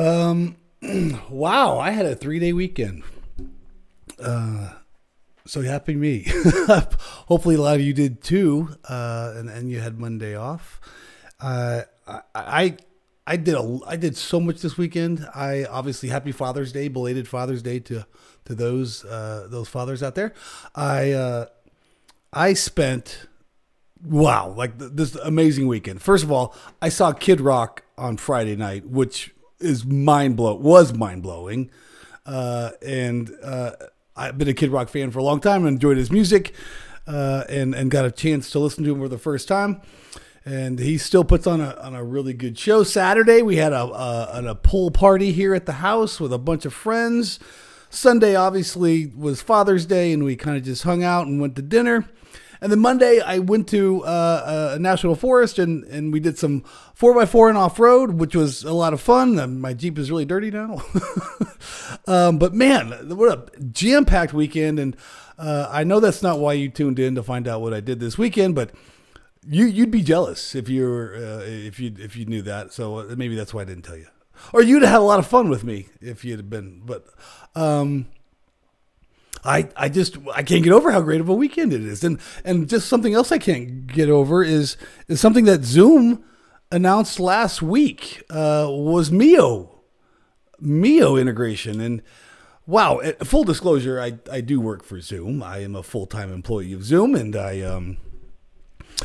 Um, wow, I had a three day weekend. Uh, so happy me. Hopefully, a lot of you did too, uh, and and you had Monday off. Uh, I, I I did a I did so much this weekend. I obviously happy Father's Day, belated Father's Day to to those uh, those fathers out there. I uh, I spent wow like th- this amazing weekend. First of all, I saw Kid Rock on Friday night, which is mind blow was mind blowing, uh, and uh, I've been a Kid Rock fan for a long time. and Enjoyed his music, uh, and and got a chance to listen to him for the first time. And he still puts on a on a really good show. Saturday we had a a, a pool party here at the house with a bunch of friends. Sunday obviously was Father's Day, and we kind of just hung out and went to dinner. And then Monday, I went to uh, a national forest and, and we did some 4x4 and off road, which was a lot of fun. My Jeep is really dirty now. um, but man, what a jam packed weekend. And uh, I know that's not why you tuned in to find out what I did this weekend, but you, you'd be jealous if you were, uh, if you if you knew that. So uh, maybe that's why I didn't tell you. Or you'd have had a lot of fun with me if you'd have been. But um, I I just I can't get over how great of a weekend it is, and and just something else I can't get over is is something that Zoom announced last week uh, was Mio Mio integration, and wow, eh, full disclosure, I I do work for Zoom. I am a full time employee of Zoom, and I um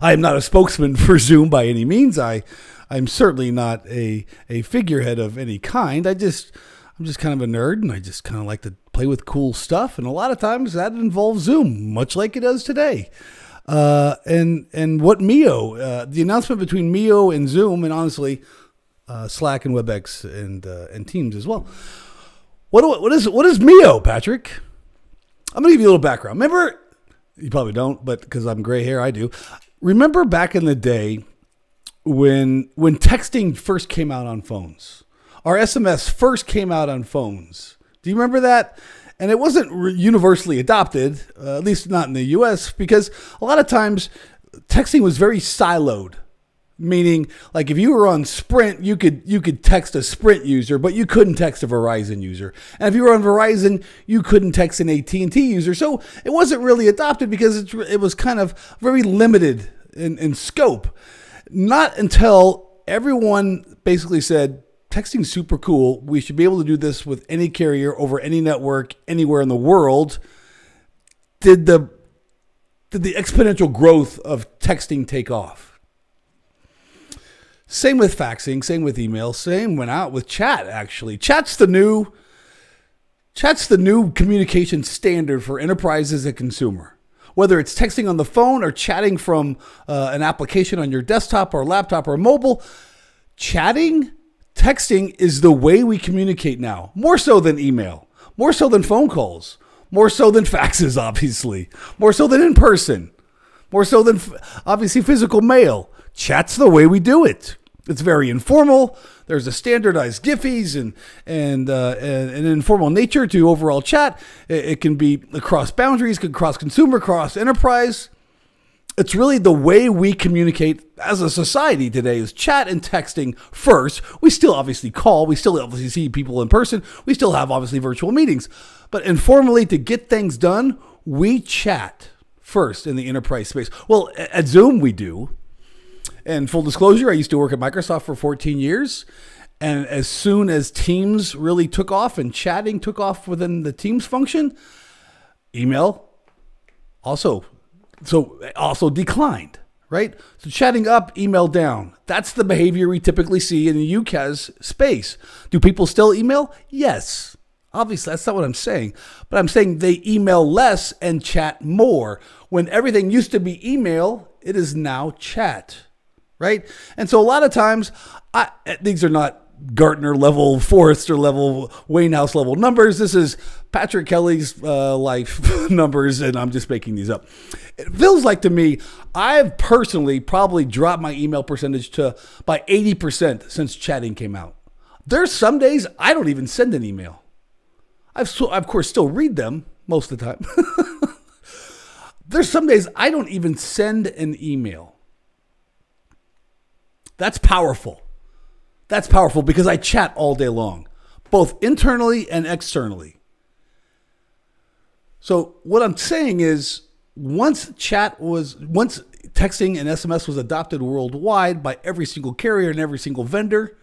I am not a spokesman for Zoom by any means. I I'm certainly not a a figurehead of any kind. I just I'm just kind of a nerd and I just kind of like to play with cool stuff. And a lot of times that involves Zoom, much like it does today. Uh, and and what Mio, uh, the announcement between Mio and Zoom, and honestly, uh, Slack and WebEx and uh, and Teams as well. What what is what is Mio, Patrick? I'm gonna give you a little background. Remember, you probably don't, but because I'm gray hair, I do. Remember back in the day when when texting first came out on phones our SMS first came out on phones. Do you remember that? And it wasn't universally adopted, uh, at least not in the US, because a lot of times texting was very siloed. Meaning, like if you were on Sprint, you could you could text a Sprint user, but you couldn't text a Verizon user. And if you were on Verizon, you couldn't text an AT and T user. So it wasn't really adopted because it, it was kind of very limited in, in scope. Not until everyone basically said, texting super cool. We should be able to do this with any carrier over any network anywhere in the world. Did the did the exponential growth of texting take off? Same with faxing, same with email, same went out with chat actually. Chat's the new chat's the new communication standard for enterprises and consumer. Whether it's texting on the phone or chatting from uh, an application on your desktop or laptop or mobile, chatting Texting is the way we communicate now, more so than email, more so than phone calls, more so than faxes, obviously, more so than in person, more so than obviously physical mail. Chat's the way we do it. It's very informal. There's a standardized Giphies and and, uh, and an informal nature to overall chat. It, it can be across boundaries, can cross consumer, cross enterprise it's really the way we communicate as a society today is chat and texting first. We still obviously call, we still obviously see people in person, we still have obviously virtual meetings. But informally, to get things done, we chat first in the enterprise space. Well, at Zoom, we do. And full disclosure, I used to work at Microsoft for 14 years. And as soon as Teams really took off and chatting took off within the Teams function, email also so also declined, right? So chatting up, email down. That's the behavior we typically see in the UCaaS space. Do people still email? Yes. Obviously, that's not what I'm saying. But I'm saying they email less and chat more. When everything used to be email, it is now chat, right? And so a lot of times, I, these are not Gartner level, Forrester level, Wainhouse level numbers. This is Patrick Kelley's uh, life numbers, and I'm just making these up. It feels like to me, I've personally probably dropped my email percentage to by 80% since chatting came out. There's some days I don't even send an email. I've, so, of course, still read them most of the time. There's some days I don't even send an email. That's powerful. That's powerful because I chat all day long, both internally and externally. So what I'm saying is once chat was once texting and SMS was adopted worldwide by every single carrier and every single vendor,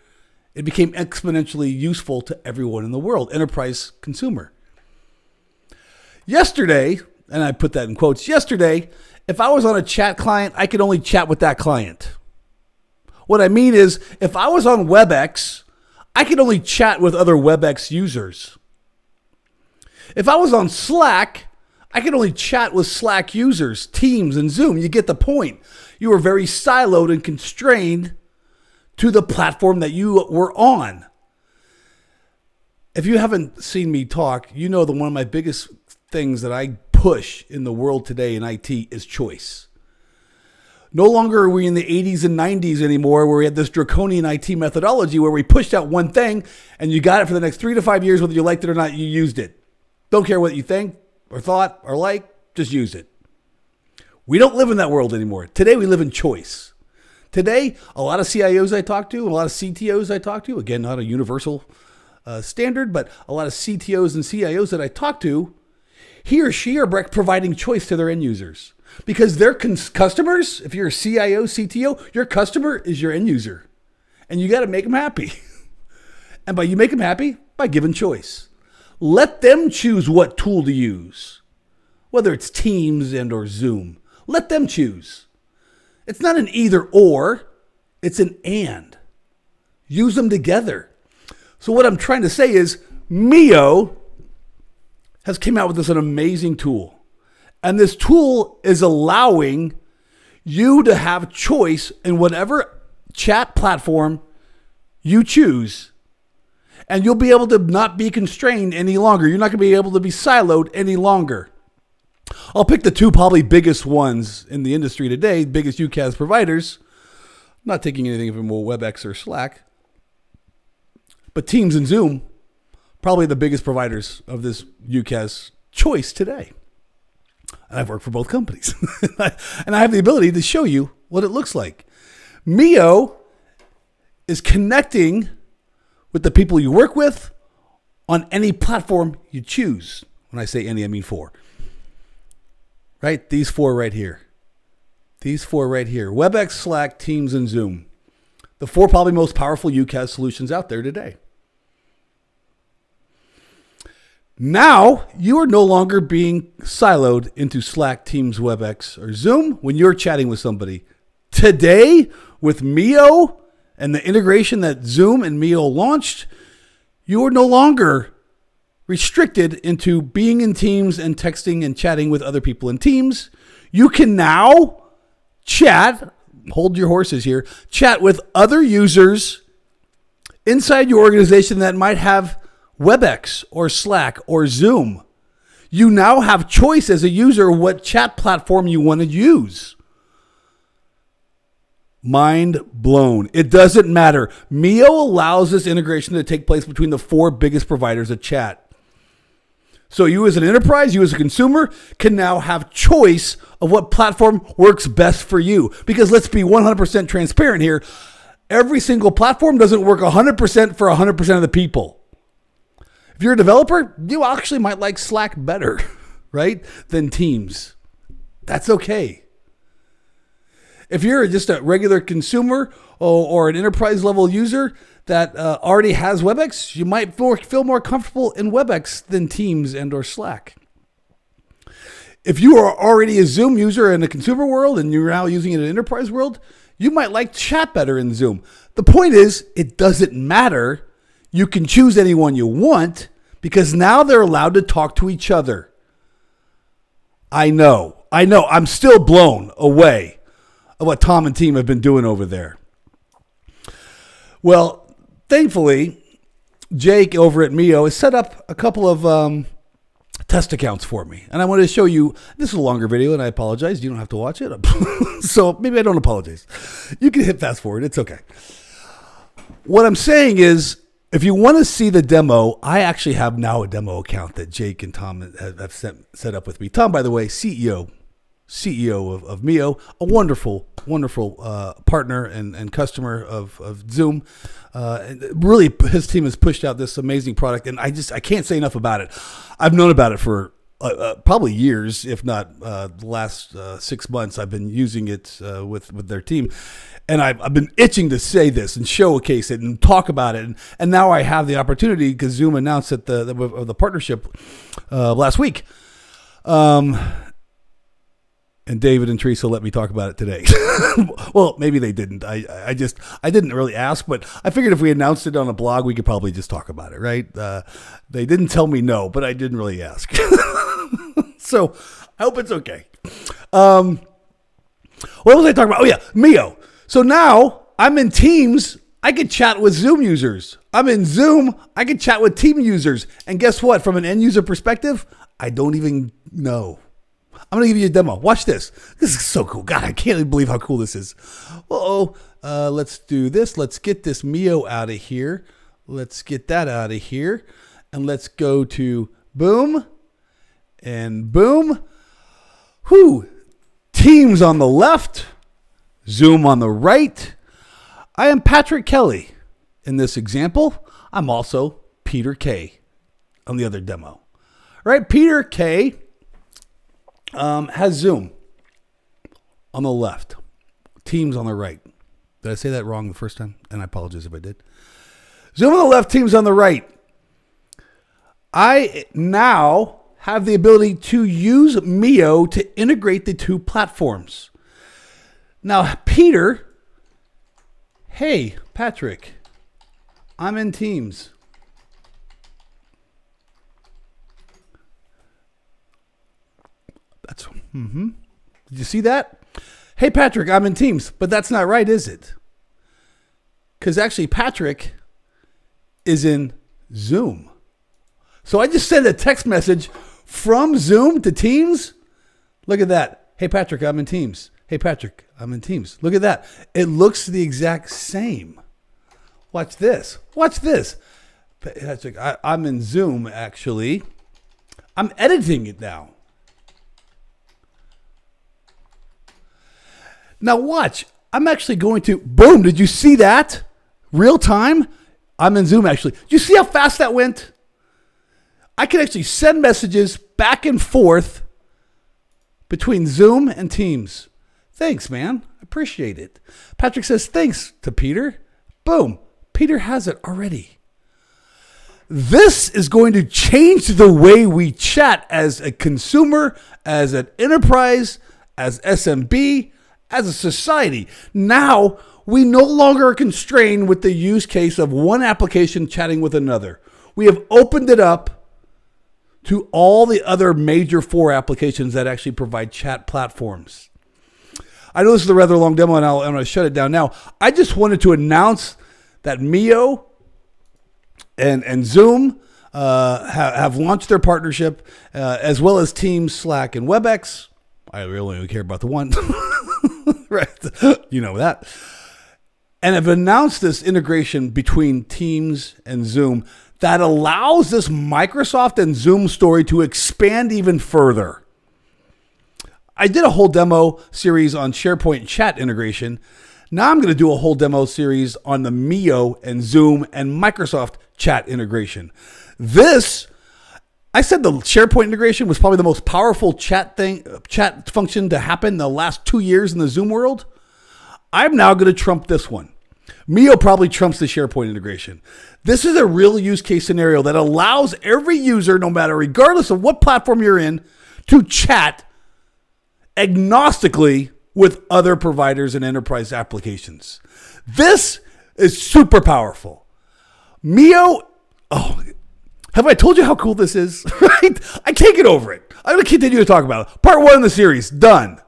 it became exponentially useful to everyone in the world, enterprise consumer. Yesterday, and I put that in quotes, yesterday, if I was on a chat client, I could only chat with that client. What I mean is, if I was on WebEx, I could only chat with other WebEx users. If I was on Slack, I could only chat with Slack users, Teams, and Zoom. You get the point. You were very siloed and constrained to the platform that you were on. If you haven't seen me talk, you know that one of my biggest things that I push in the world today in IT is choice. No longer are we in the 80s and 90s anymore where we had this draconian IT methodology where we pushed out one thing and you got it for the next three to five years, whether you liked it or not, you used it. Don't care what you think or thought or like, just use it. We don't live in that world anymore. Today we live in choice. Today, a lot of CIOs I talk to, a lot of CTOs I talk to, again, not a universal uh, standard, but a lot of CTOs and CIOs that I talk to, he or she are providing choice to their end users because their customers, if you're a CIO, CTO, your customer is your end user. And you got to make them happy. and by you make them happy, by giving choice. Let them choose what tool to use, whether it's Teams and or Zoom. Let them choose. It's not an either or, it's an and. Use them together. So what I'm trying to say is Mio has came out with this an amazing tool. And this tool is allowing you to have choice in whatever chat platform you choose. And you'll be able to not be constrained any longer. You're not going to be able to be siloed any longer. I'll pick the two probably biggest ones in the industry today, biggest UCaaS providers. I'm not taking anything from WebEx or Slack, but Teams and Zoom, probably the biggest providers of this UCaaS choice today. And I've worked for both companies. and I have the ability to show you what it looks like. Mio is connecting with the people you work with on any platform you choose. When I say any, I mean four right? These four right here. These four right here WebEx, Slack, Teams, and Zoom. The four probably most powerful UCaaS solutions out there today. Now you are no longer being siloed into Slack, Teams, WebEx, or Zoom when you're chatting with somebody. Today, with Mio and the integration that Zoom and Mio launched, you are no longer restricted into being in teams and texting and chatting with other people in teams. You can now chat, hold your horses here, chat with other users inside your organization that might have WebEx or Slack or Zoom. You now have choice as a user what chat platform you want to use. Mind blown. It doesn't matter. Mio allows this integration to take place between the four biggest providers of chat. So you as an enterprise, you as a consumer can now have choice of what platform works best for you. Because let's be 100% transparent here. Every single platform doesn't work 100% for 100% of the people. If you're a developer, you actually might like Slack better, right? Than Teams. That's okay. If you're just a regular consumer or, or an enterprise level user, that uh, already has WebEx, you might feel more comfortable in WebEx than Teams and or Slack. If you are already a Zoom user in the consumer world and you're now using it in enterprise world, you might like chat better in Zoom. The point is, it doesn't matter. You can choose anyone you want because now they're allowed to talk to each other. I know. I know. I'm still blown away of what Tom and team have been doing over there. Well, thankfully, Jake over at Mio has set up a couple of um, test accounts for me. And I wanted to show you this is a longer video, and I apologize. You don't have to watch it. so maybe I don't apologize. You can hit fast forward, it's okay. What I'm saying is, if you want to see the demo, I actually have now a demo account that Jake and Tom have set, set up with me. Tom, by the way, CEO, CEO of, of Mio, a wonderful, wonderful uh, partner and, and customer of, of Zoom. Uh, really, his team has pushed out this amazing product, and I just I can't say enough about it. I've known about it for uh, uh, probably years, if not uh, the last uh, six months. I've been using it uh, with with their team, and I've, I've been itching to say this and showcase it and talk about it. And, and now I have the opportunity because Zoom announced that the the, the partnership uh, last week. Um, and David and Teresa let me talk about it today. well, maybe they didn't. I I just I didn't really ask, but I figured if we announced it on a blog, we could probably just talk about it, right? They didn't tell me no, but I didn't really ask. so I hope it's okay. Um, what was I talking about? Oh yeah, Mio. So now I'm in Teams. I can chat with Zoom users. I'm in Zoom. I can chat with Team users. And guess what? From an end user perspective, I don't even know. I'm gonna give you a demo. Watch this. This is so cool. God, I can't believe how cool this is. Oh, uh, let's do this. Let's get this Mio out of here. Let's get that out of here, and let's go to boom, and boom. Whoo! Teams on the left, Zoom on the right. I am Patrick Kelley. In this example, I'm also Peter K. on the other demo. Right, Peter K um, has Zoom on the left, Teams on the right. Did I say that wrong the first time? And I apologize if I did. Zoom on the left, Teams on the right. I now have the ability to use Mio to integrate the two platforms. Now, Peter, hey, Patrick, I'm in Teams. That's mm-hmm. Did you see that? Hey Patrick, I'm in Teams, but that's not right, is it? Because actually, Patrick is in Zoom. So I just sent a text message from Zoom to Teams. Look at that. Hey Patrick, I'm in Teams. Hey Patrick, I'm in Teams. Look at that. It looks the exact same. Watch this. Watch this. Patrick, I, I'm in Zoom actually. I'm editing it now. Now watch. I'm actually going to boom. Did you see that? Real time. I'm in Zoom actually. Did you see how fast that went? I can actually send messages back and forth between Zoom and Teams. Thanks, man. Appreciate it. Patrick says thanks to Peter. Boom. Peter has it already. This is going to change the way we chat as a consumer, as an enterprise, as SMB, as a society. Now, we no longer are constrained with the use case of one application chatting with another. We have opened it up to all the other major four applications that actually provide chat platforms. I know this is a rather long demo and I'll, I'm going to shut it down now. I just wanted to announce that Mio and, and Zoom uh, have, have launched their partnership, uh, as well as Teams, Slack, and WebEx. I really only care about the one. right. You know that. And have announced this integration between Teams and Zoom that allows this Microsoft and Zoom story to expand even further. I did a whole demo series on SharePoint chat integration. Now I'm going to do a whole demo series on the Mio and Zoom and Microsoft chat integration. This I said the SharePoint integration was probably the most powerful chat thing, chat function to happen the last two years in the Zoom world. I'm now going to trump this one. Mio probably trumps the SharePoint integration. This is a real use case scenario that allows every user, no matter regardless of what platform you're in, to chat agnostically with other providers and enterprise applications. This is super powerful. Mio, oh, have I told you how cool this is? I can't get over it. I'm going to continue to talk about it. Part one of the series, done.